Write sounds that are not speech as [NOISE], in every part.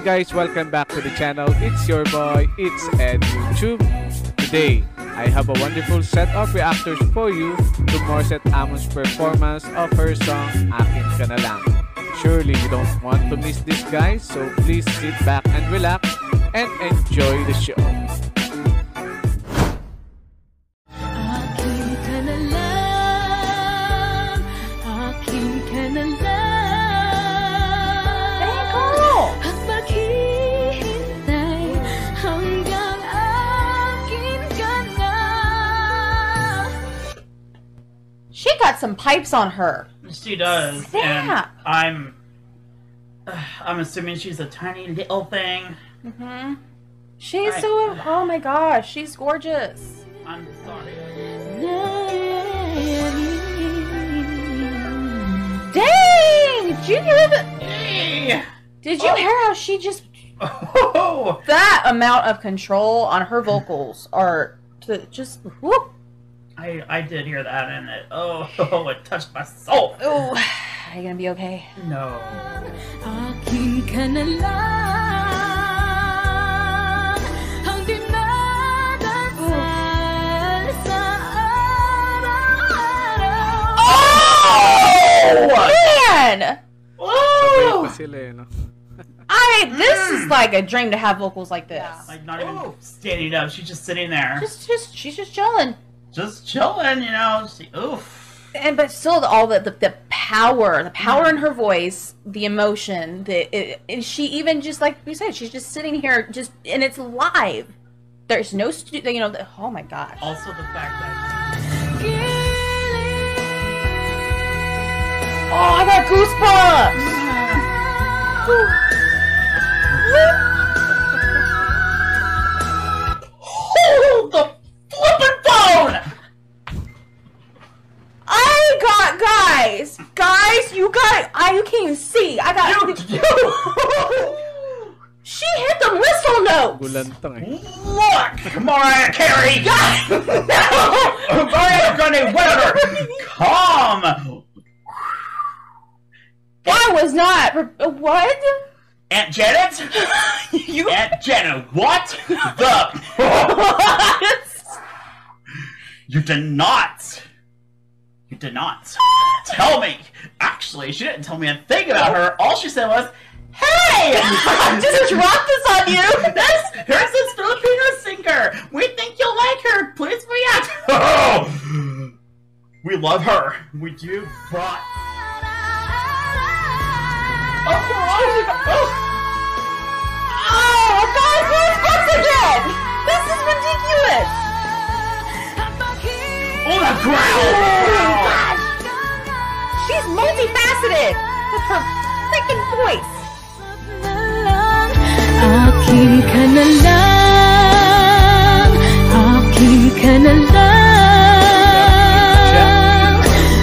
Hi guys, welcome back to the channel. It's your boy, it's Ed YouTube. Today, I have a wonderful set of reactors for you to Morset Amon's performance of her song Akin Ka Na Lang. Surely you don't want to miss this guys, so please sit back and relax and enjoy the show. Some pipes on her. She does, and Snap. I'm. [SIGHS] I'm assuming she's a tiny little thing. Mm-hmm. She's Right. so. Oh my gosh, she's gorgeous. I'm sorry. Dang! Did you hear! Did you Oh. hear how she just Oh, [LAUGHS] that amount of control on her vocals are to just whoop. I I did hear that, and it oh, [LAUGHS] it touched my soul. Oh, [SIGHS] are you gonna be okay? No. Akin ka na lang ang dinadasal. Oh man! Sabay Oh! pa sila no? I this is like a dream to have vocals like this. Like not even standing up, she's just sitting there, Just, just she's just chilling. Just chilling, you know. She, oof. and but still all the, the the power the power mm-hmm. in her voice the emotion the it, and she even just like we said she's just sitting here just and it's live there's no stu- you know the, oh my gosh Also, the fact that oh i got goosebumps [LAUGHS] hold Eh? Look, Mariah Carey! [LAUGHS] Mariah Grande, whatever! Come! i was not what Aunt Janet? [LAUGHS] you Aunt Janet, what the? What? [LAUGHS] You did not. You did not tell me. Actually, she didn't tell me a thing about her. All she said was, "Hey, [LAUGHS] just drop this on you this [LAUGHS] here's this Filipino singer. We think you'll like her. Please react." Oh, [LAUGHS] we love her. We do, but oh, on. Oh. Oh, oh guys, goosebumps again! This is ridiculous! Oh, the growl! She's multifaceted with her freaking voice. Lang, akin lang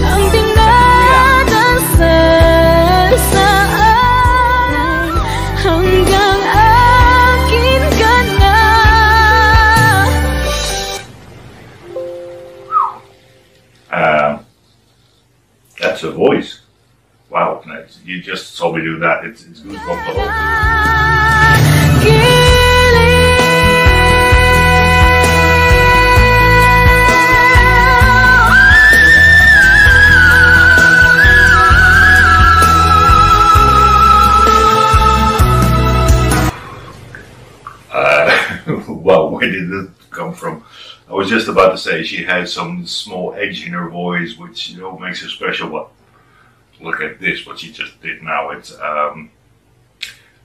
Ang sa Hanggang akin that's a voice. Wow, you just saw me do that. It's, it's goosebumps time. Uh, [LAUGHS] well, where did it come from? I was just about to say she has some small edge in her voice, which you know makes her special. But look at this, what she just did now. It's um,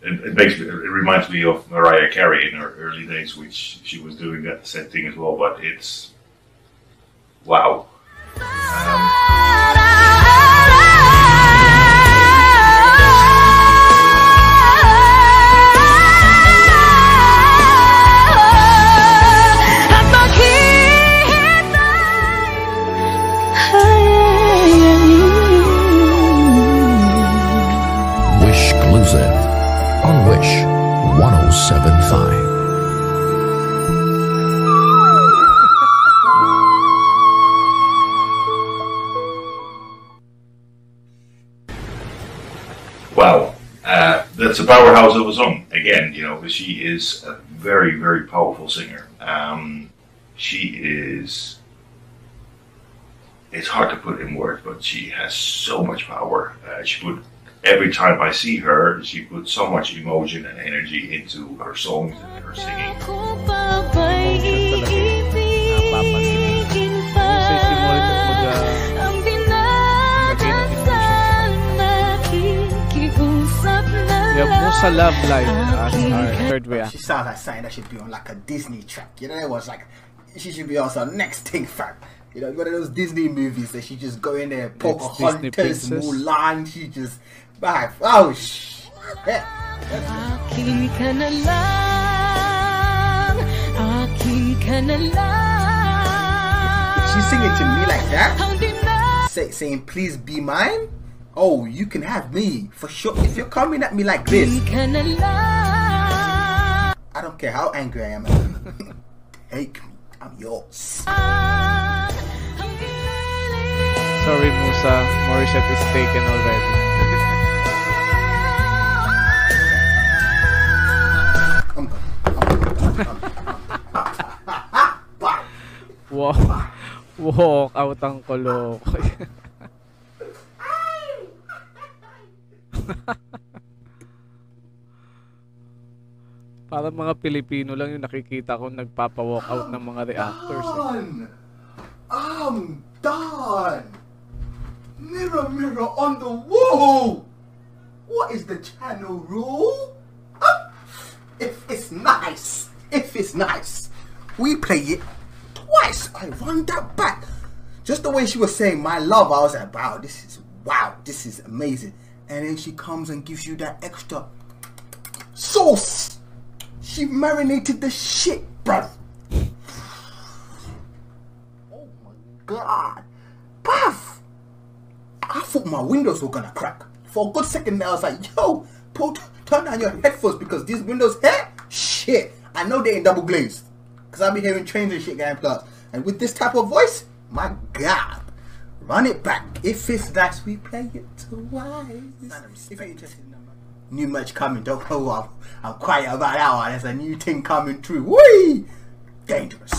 it, it makes it reminds me of Mariah Carey in her early days, which she was doing that same thing as well. But it's wow. At that's a powerhouse of a song. Again, you know, she is a very, very powerful singer. Um, she is. It's hard to put in words, but she has so much power. Uh, she put every time I see her, she puts so much emotion and energy into her songs and her singing. Nakikiusap na we have Musa Love Life as Aking our third She reaction. sounds like something that should be on like a Disney track. You know, it was like she should be on some next thing fam. You know, one of those Disney movies that she just go in there, Pocahontas, Disney princess. Mulan, she just back. Oh shit. Akin ka na lang Akin ka na lang She's singing to me like that, say, saying, "Please be mine." Oh, you can have me for sure. If you're coming at me like this, ka na lang I don't care how angry I am. Take [LAUGHS] me, I'm yours. Sorry Musa, Morissette is taken already. [LAUGHS] I'm gone. I'm gone. [LAUGHS] Walk, walk out ang kolok. [LAUGHS] Parang mga Pilipino lang yung nakikita ko nagpapa-walk out ng mga reactors. Eh. I'm done. Mirror, mirror on the wall. What is the channel rule? Huh? If it's nice, if it's nice, we play it twice. I run that back. Just the way she was saying my love, I was like, wow, this is wow, this is amazing. And then she comes and gives you that extra sauce. She marinated the shit, bruv. Oh my god. Puff! I thought my windows were gonna crack. For a good second I was like, yo, put, turn down your headphones because these windows here, shit. I know they ain't double glazed. Because I'll be hearing trains and shit going plus. And with this type of voice, my god. Run it back. If it's nice, we play it twice. If you're interested in. New merch coming, don't know. I'm, I'm quiet about that one. There's a new thing coming through. Whee! Dangerous.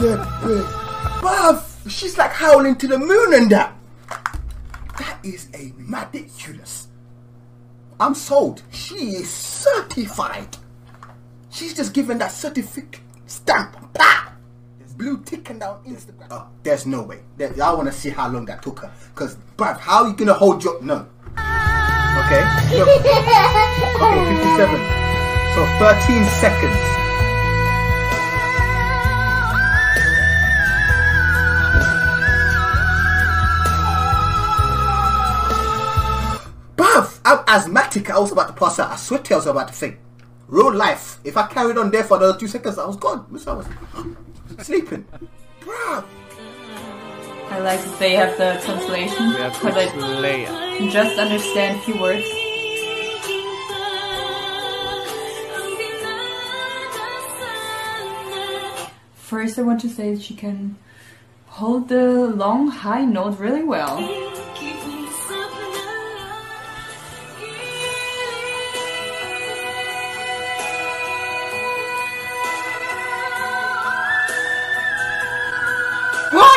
that. [LAUGHS] Buff! She's like howling to the moon and that. Is a ridiculous. I'm sold. She is certified. She's just given that certificate stamp. Bah! There's blue ticking down Instagram. Oh, there's no way. There, I want to see how long that took her. Cause, bruv, how are you gonna hold your no? Okay. Look. [LAUGHS] Okay, 57. So 13 seconds. I'm asthmatic. I was about to pass out. I swear to you, I was about to faint. Real life. If I carried on there for another two seconds, I was gone. I was [GASPS] sleeping. Bruv. I like that they have the translation We have because I Leia. just understand a few words. First, I want to say that she can hold the long high note really well.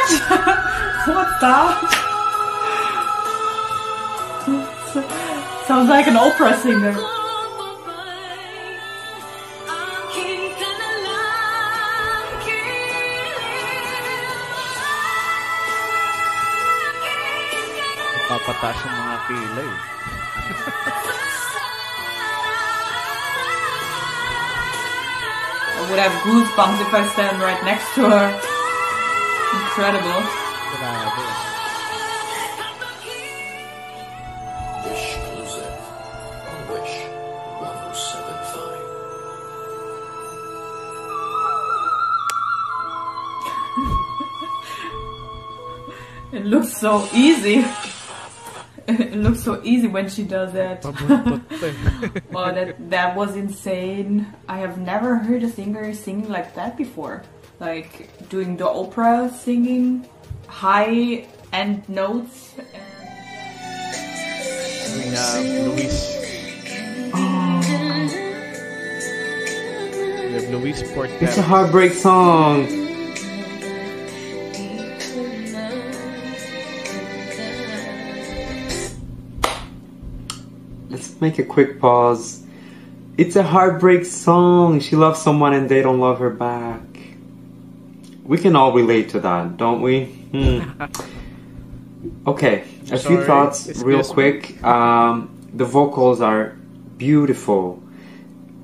[LAUGHS] What? That? Sounds like an opera singer. Papataas yung mga kilay. I [LAUGHS] would have goosebumps if I stand right next to her. Incredible. Grabe. Wish exclusive on Wish 107.5. It looks so easy. it looks so easy when she does that. Pabuntot pa. Well, that that was insane. I have never heard a singer singing like that before. Like doing the opera singing, high end notes. We have uh, Luis. Oh. We have Luis Portel. It's a heartbreak song. Let's make a quick pause. It's a heartbreak song. She loves someone and they don't love her back. We can all relate to that, don't we? Hmm. Okay, a few thoughts it's real quick. Um, the vocals are beautiful.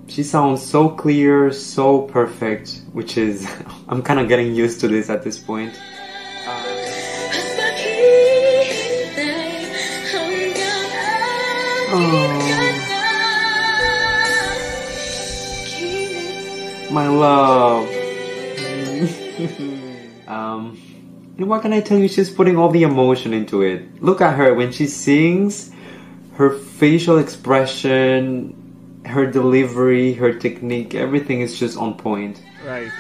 She sounds so clear, so perfect, which is, [LAUGHS] I'm kind of getting used to this at this point. My love. [LAUGHS] um, and what can I tell you? She's putting all the emotion into it. Look at her when she sings, her facial expression, her delivery, her technique, everything is just on point. Right.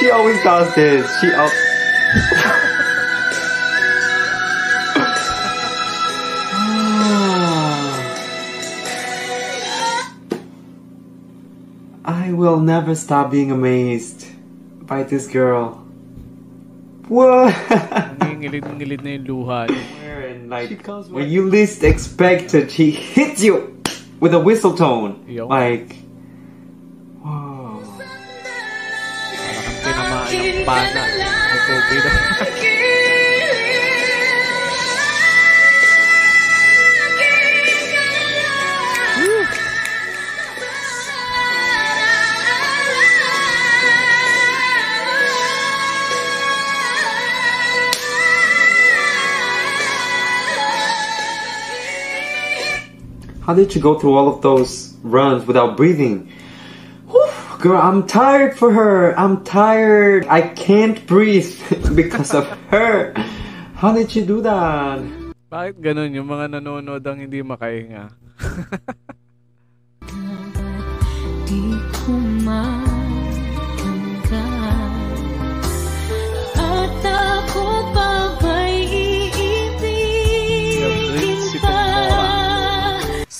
She always does this. She al- [LAUGHS] will never stop being amazed by this girl. What? Ngingilid-ngilid na yung luha. And like when you least expect it, she hits you with a whistle tone. Yo. Like, wow. Parang tinamaan ng pana. May How did you go through all of those runs without breathing? Whew, girl, I'm tired for her. I'm tired. I can't breathe [LAUGHS] because of her. How did you do that? Bakit ganun yung mga nanonood ang hindi makahinga? [LAUGHS] Di ko matanggal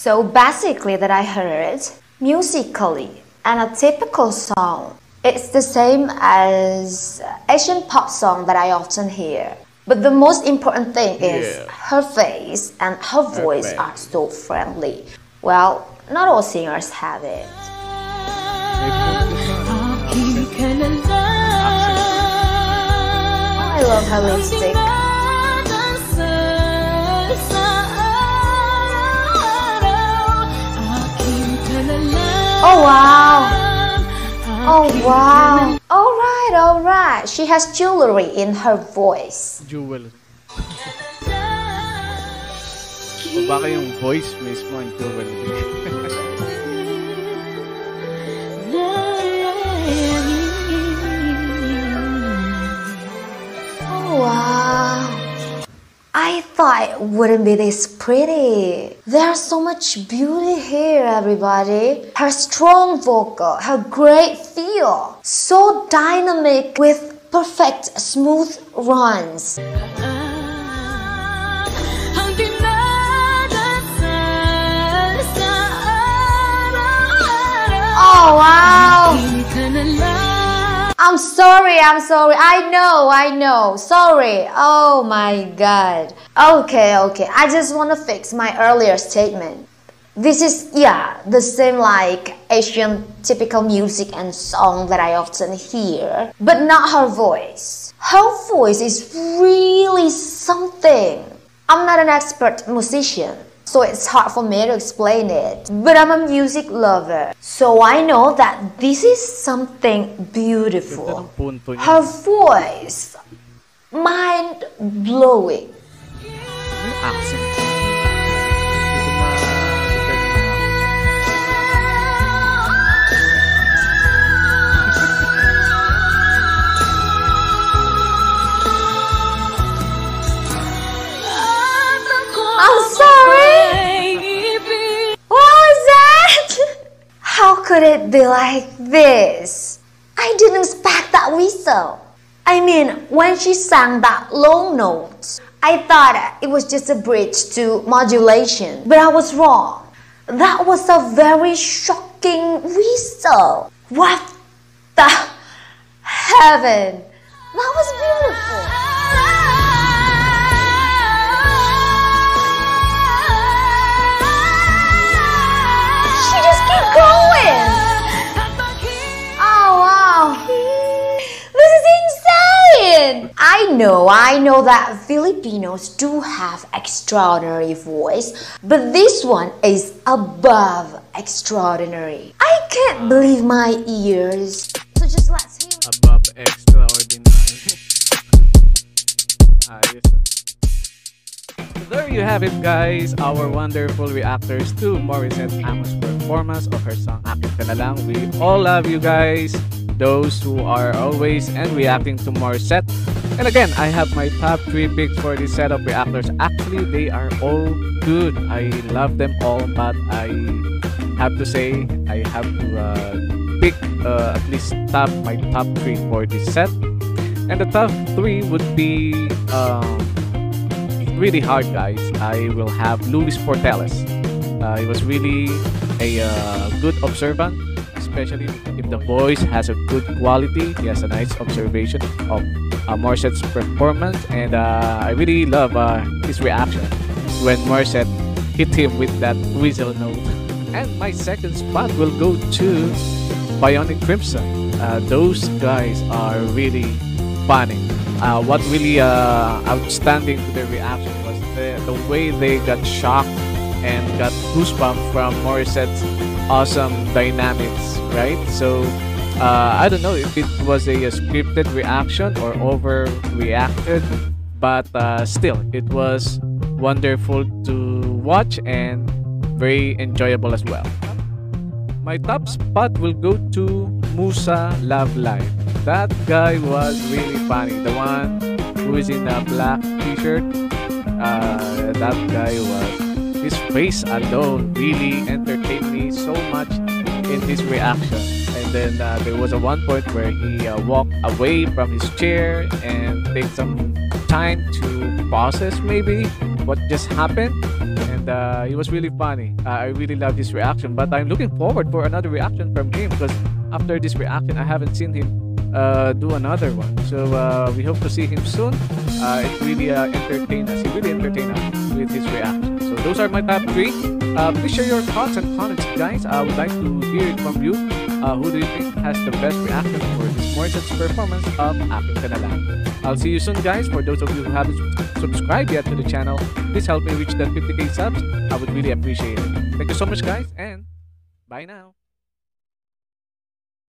So basically that I heard musically and a typical song. It's the same as Asian pop song that I often hear. But the most important thing is Yeah. her face and her voice face. are so friendly. Well, not all singers have it. Aking I love her lipstick. Oh wow! Oh, oh wow! Alright, alright. She has jewelry in her voice. Jewel. O baka yung um voice mismo ang um jewel. [LAUGHS] I wouldn't be this pretty. There's so much beauty here, everybody. Her strong vocal, her great feel, so dynamic with perfect smooth runs. Oh wow! I'm sorry, I'm sorry. I know, I know. Sorry. Oh my god. Okay, okay. I just want to fix my earlier statement. This is, yeah, the same like Asian typical music and song that I often hear, but not her voice. Her voice is really something. I'm not an expert musician, so it's hard for me to explain it. But I'm a music lover, so I know that this is something beautiful. ng punto niya. Her voice, mind blowing. Accent? Could it be like this? I didn't expect that whistle. I mean, when she sang that low note, I thought it was just a bridge to modulation, but I was wrong. That was a very shocking whistle. What the heaven? That was beautiful. Know, I know that Filipinos do have extraordinary voice, but this one is above extraordinary. I can't believe my ears. So just let's hear it. Above extraordinary. Ayos ah. So there you have it guys, our wonderful reactors to Morissette Amon's performance of her song Akin Ka Na Lang. We all love you guys, those who are always and reacting to Morissette. And again, I have my top 3 picks for this set of reactors. Actually, they are all good. I love them all, but I have to say, I have to uh, pick uh, at least top my top 3 for this set. And the top 3 would be um, really hard, guys. I will have Luis Porteles. Uh, he was really a uh, good observant, especially if the voice has a good quality. He has a nice observation of uh, Morissette's performance, and uh, I really love uh, his reaction when Morissette hit him with that whistle note. And my second spot will go to Bionic Crimson. Uh, those guys are really funny. Uh, what really uh, outstanding to their reaction was the, the way they got shocked and got goosebumps from Morissette's awesome dynamics, right? So uh, I don't know if it was a, scripted reaction or overreacted, but uh, still, it was wonderful to watch and very enjoyable as well. My top spot will go to Musa Love Life. That guy was really funny. The one who is in a black t-shirt. Uh, that guy was. His face alone really entertained me so much in his reaction. Then uh, there was a one point where he uh, walked away from his chair and take some time to process maybe what just happened and uh, it was really funny. Uh, I really love his reaction, but I'm looking forward for another reaction from him because after this reaction, I haven't seen him uh, do another one. So uh, we hope to see him soon. It really entertained us. He really entertained us with his reaction. So those are my top three. Please share your thoughts and comments, guys. I would like to hear it from you. Uh, who do you think has the best reaction for this Morissette's performance of Aking Ka I'll see you soon, guys. For those of you who haven't subscribed yet to the channel, please help me reach that 50k subs. I would really appreciate it. Thank you so much, guys, and bye now.